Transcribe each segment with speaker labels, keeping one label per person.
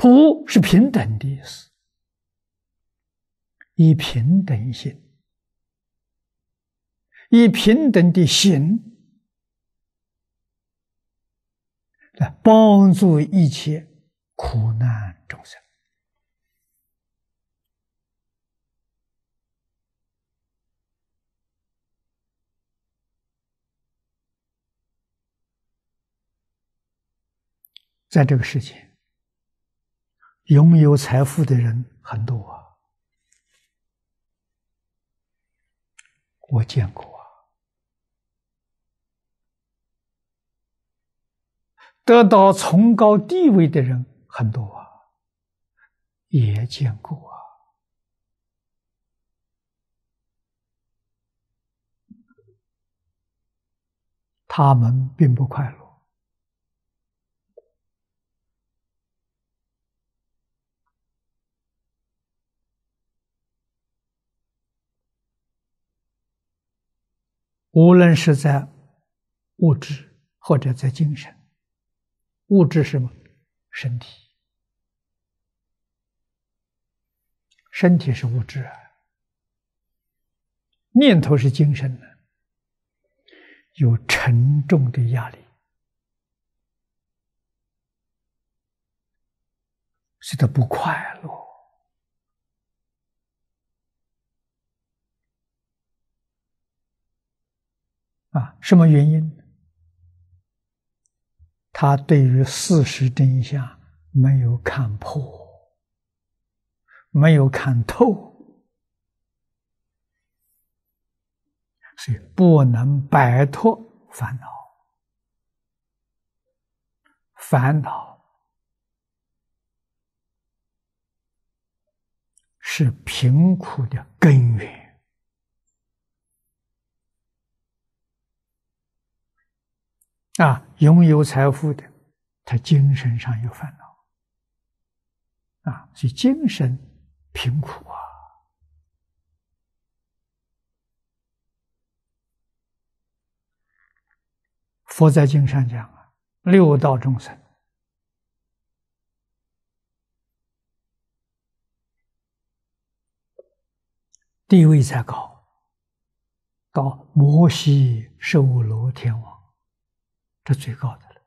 Speaker 1: 普是平等的意思，以平等心，以平等的心来帮助一切苦难众生。在这个世界，拥有财富的人很多啊，我见过啊；得到崇高地位的人很多啊，也见过啊。他们并不快乐。无论是在物质或者在精神，物质是什么？身体，身体是物质啊。念头是精神的，有沉重的压力，使得不快乐。啊，什么原因？他对于事实真相没有看破，没有看透，所以不能摆脱烦恼。烦恼是贫苦的根源。啊，拥有财富的，他精神上有烦恼，啊，所以精神贫苦啊。佛在经上讲啊，六道众生地位才高，到摩西受罗天王。这最高的了，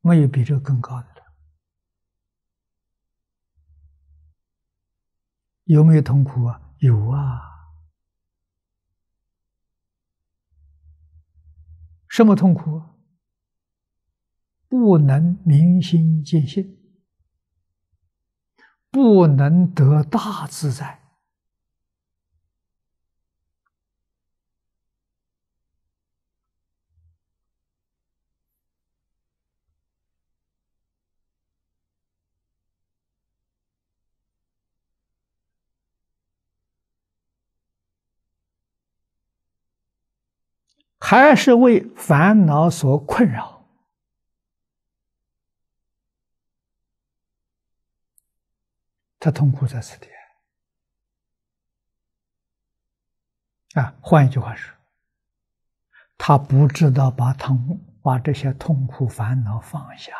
Speaker 1: 没有比这更高的了。有没有痛苦啊？有啊。什么痛苦？不能明心见性，不能得大自在。还是为烦恼所困扰，他痛苦在此地啊！换一句话说，他不知道把痛把这些痛苦烦恼放下，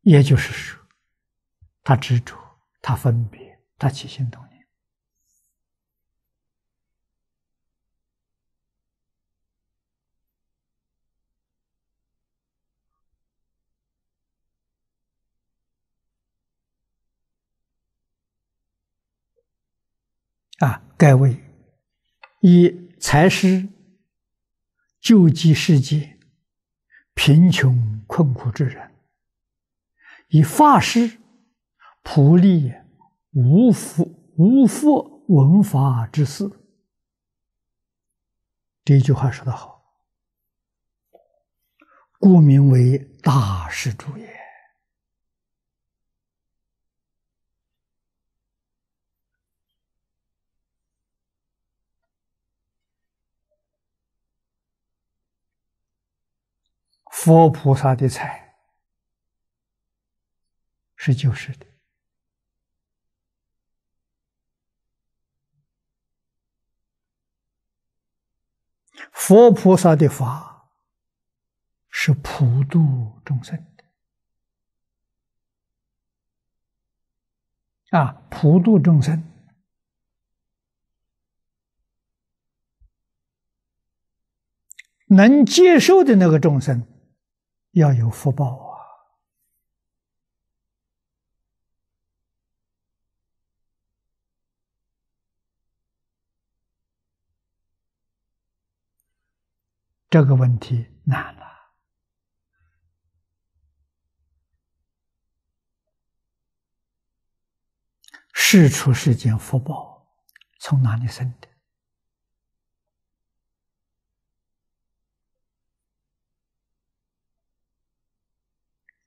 Speaker 1: 也就是说，他执着，他分别，他起心动念。啊，该为以财施救济世界贫穷困苦之人，以法师普利无福无福闻法之士。这句话说得好，故名为大施主也。佛菩萨的财是救世的，佛菩萨的法是普度众生的啊，普度众生。能接受的那个众生，要有福报啊！这个问题难了。事出世间，福报从哪里生的？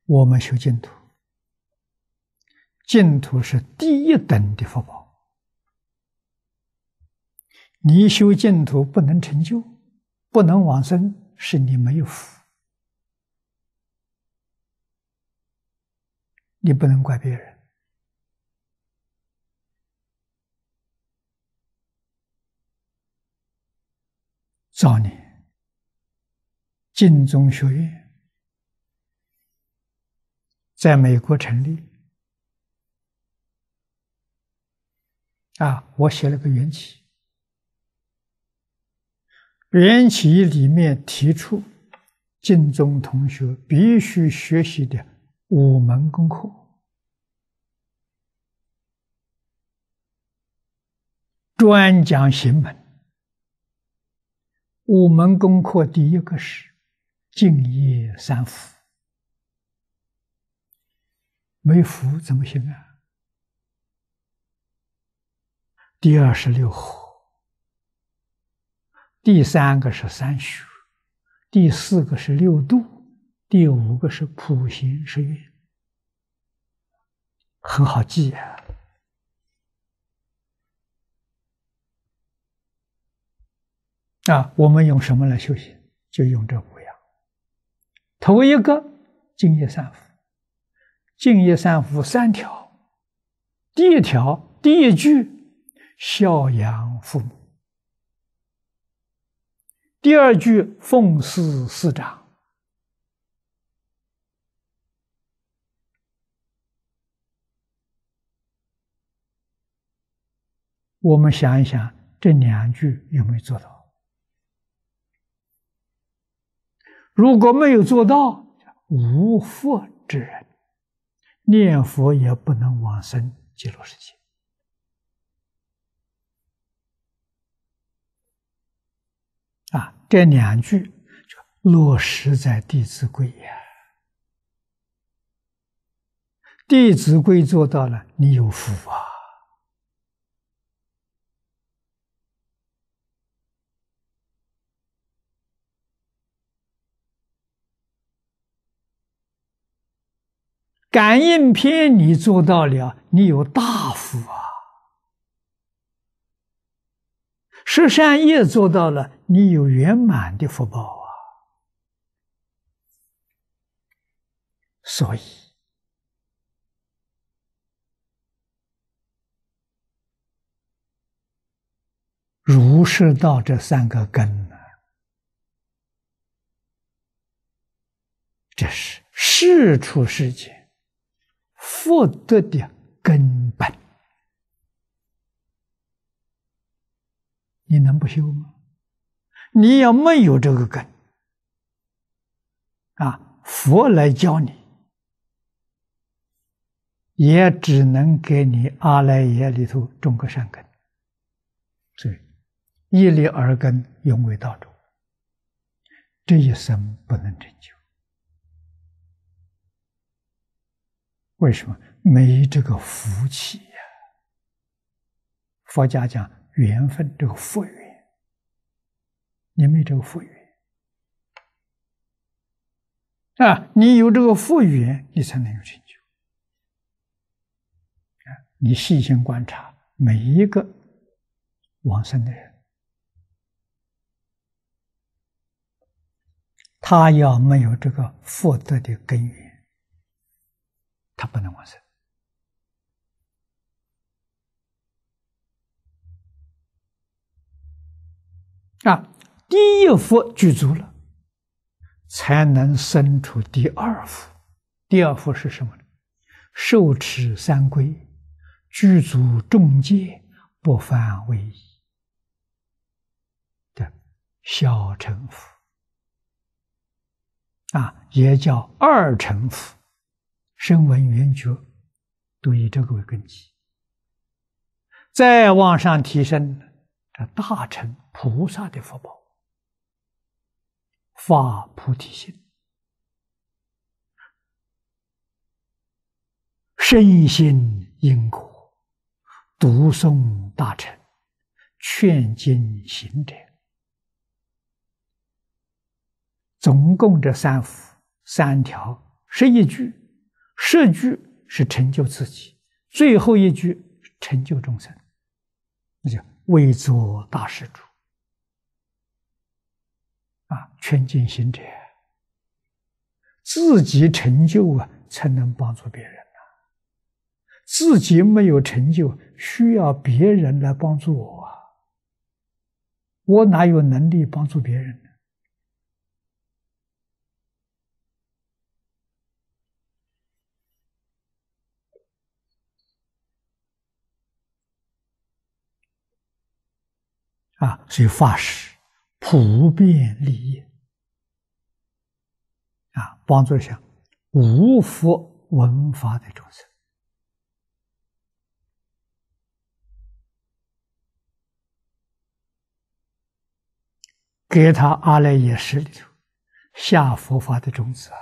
Speaker 1: 我们修净土，净土是第一等的福报。你修净土不能成就，不能往生，是你没有福。你不能怪别人。早年，净宗学院。在美国成立啊！我写了个缘起，缘起里面提出，晋中同学必须学习的五门功课，专讲行门。五门功课第一个是敬业三福。没福怎么行啊？第二十六合，第三个是三虚，第四个是六度，第五个是普贤十愿，很好记啊！啊，我们用什么来修行？就用这五样。头一个敬业三福。敬业三福三条，第一条第一句孝养父母，第二句奉事师长。我们想一想，这两句有没有做到？如果没有做到，无福之人。念佛也不能往生极乐世界啊！这两句就落实在《弟子规》呀，《弟子规》做到了，你有福啊！感应篇你做到了，你有大福啊！十善业做到了，你有圆满的福报啊！所以，儒释道这三个根呢，这是世出世间。福德的根本，你能不修吗？你要没有这个根，啊，佛来教你，也只能给你阿赖耶里头种个善根，所以一粒而根永为道主，这一生不能成就。为什么没这个福气呀？佛家讲缘分，这个福缘，你没这个福缘啊！你有这个福缘，你才能有成就啊！你细心观察每一个往生的人，他要没有这个福德的根源。他不能往生啊！第一福具足了，才能生出第二福。第二福是什么呢？受持三规，具足众戒，不犯违仪的小乘福啊，也叫二乘福。声闻缘觉都以这个为根基，再往上提升，这大乘菩萨的福报，发菩提心。深信因果，读诵大乘，劝进行者，总共这三幅三条十一句，十句是成就自己，最后一句成就众生，那叫为做大施主啊！劝进行者，自己成就啊，才能帮助别人呐。自己没有成就，需要别人来帮助我啊！我哪有能力帮助别人呢？啊，所以发誓普遍利益啊，帮助一下无佛闻法的众生。给他阿赖耶识里头下佛法的种子啊！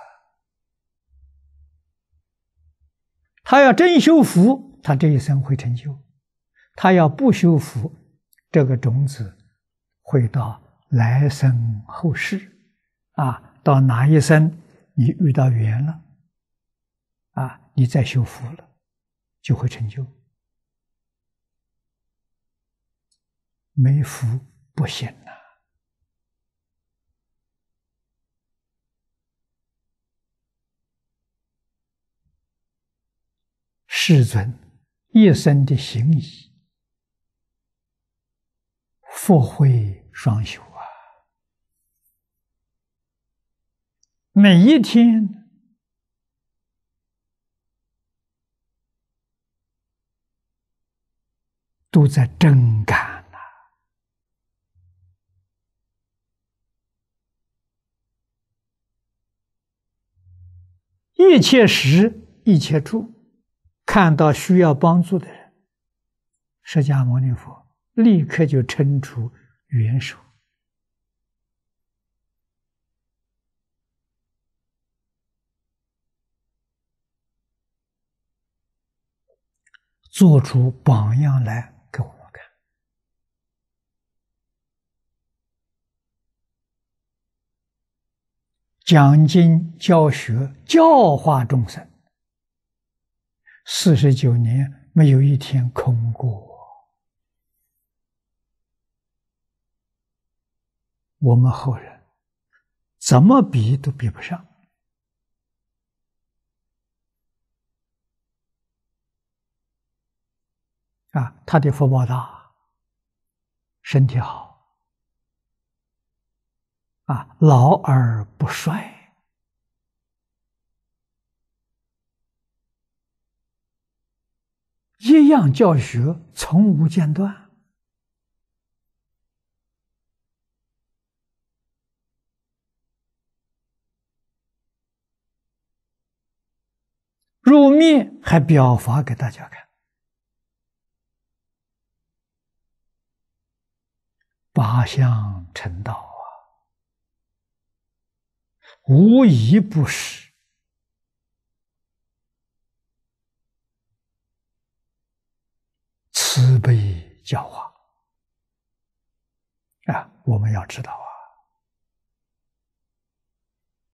Speaker 1: 他要真修福，他这一生会成就；他要不修福，这个种子会到来生后世啊，到哪一生你遇到缘了啊，你再修福了，就会成就。没福不行呐！世尊一生的行仪，福慧双修啊！每一天都在真感呐，一切时，一切处。看到需要帮助的人，释迦牟尼佛立刻就伸出援手，做出榜样来给我们看，讲经教学，教化众生。四十九年没有一天空过，我们后人怎么比都比不上啊！他的福报大，身体好啊，老而不衰。一样教学从无间断，入灭还表法给大家看，八相成道啊，无一不是。慈悲教化啊，我们要知道。